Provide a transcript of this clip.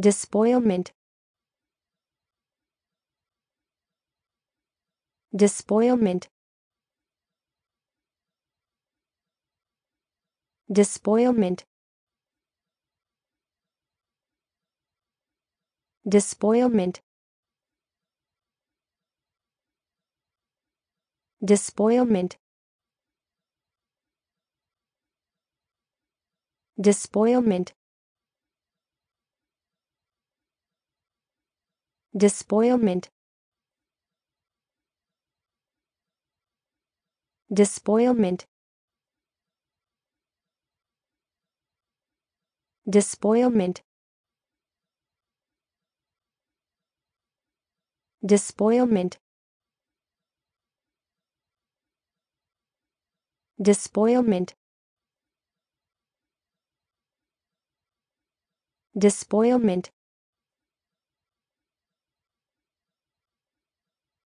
despoilment. Despoilment. Despoilment. Despoilment. Despoilment. Despoilment despoilment. Despoilment. Despoilment. Despoilment. Despoilment. Despoilment